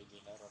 beginner atau